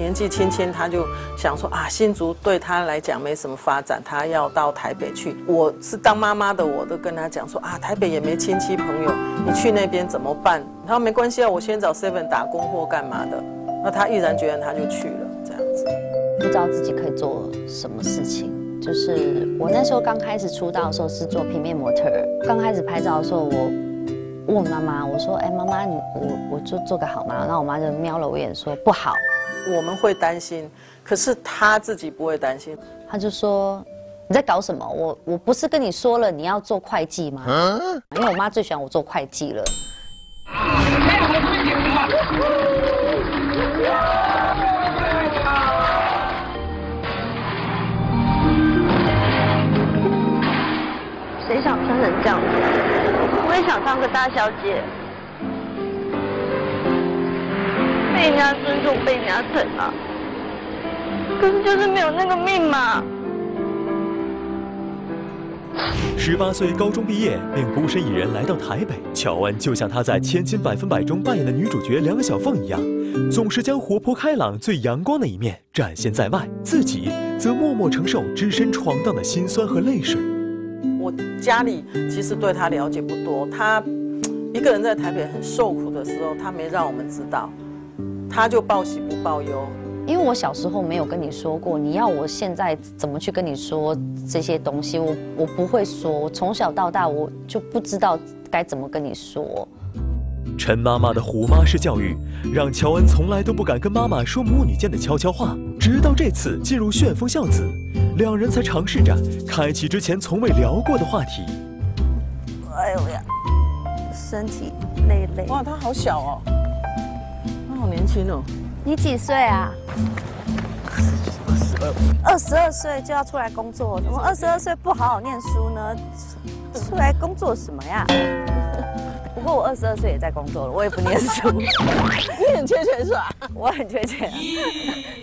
年纪轻轻他就想说啊，新竹对他来讲没什么发展，他要到台北去。我是当妈妈的，我都跟他讲说啊，台北也没亲戚朋友，你去那边怎么办？他说没关系啊，我先找 seven 打工或干嘛的。那他毅然决然他就去了，这样子。不知道自己可以做什么事情。就是我那时候刚开始出道的时候是做平面模特儿，刚开始拍照的时候，我问妈妈，我说：“哎，妈妈，你我我就做个好吗？”然后我妈就瞄了我一眼，说：“不好。”我们会担心，可是他自己不会担心。他就说：“你在搞什么？我我不是跟你说了你要做会计吗？因为我妈最喜欢我做会计了。”谁想穿成这样子？我也想当个大小姐，被人家尊重，被人家疼啊。可是就是没有那个命嘛。十八岁高中毕业，便孤身一人来到台北。乔恩就像她在《千金百分百》中扮演的女主角梁小凤一样，总是将活泼开朗、最阳光的一面展现在外，自己则默默承受只身闯荡的辛酸和泪水。我家里其实对他了解不多，他一个人在台北很受苦的时候，他没让我们知道，他就报喜不报忧。因为我小时候没有跟你说过，你要我现在怎么去跟你说这些东西，我我不会说，我从小到大我就不知道该怎么跟你说。陈妈妈的虎妈式教育，让乔恩从来都不敢跟妈妈说母女间的悄悄话，直到这次进入旋风孝子。两人才尝试着开启之前从未聊过的话题。哎呦呀，身体累累。哇，他好小哦，他好年轻哦。你几岁啊？二十二。二十二岁就要出来工作，怎么二十二岁不好好念书呢？出来工作什么呀？不过我二十二岁也在工作了，我也不念书。你很缺钱是吧？我很缺钱。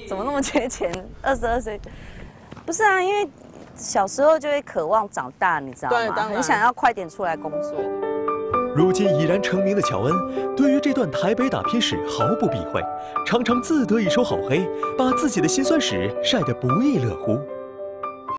怎么那么缺钱？二十二岁。不是啊，因为小时候就会渴望长大，你知道吗？很想要快点出来工作。如今已然成名的乔恩，对于这段台北打拼史毫不避讳，常常自得一手好黑，把自己的辛酸史晒得不亦乐乎。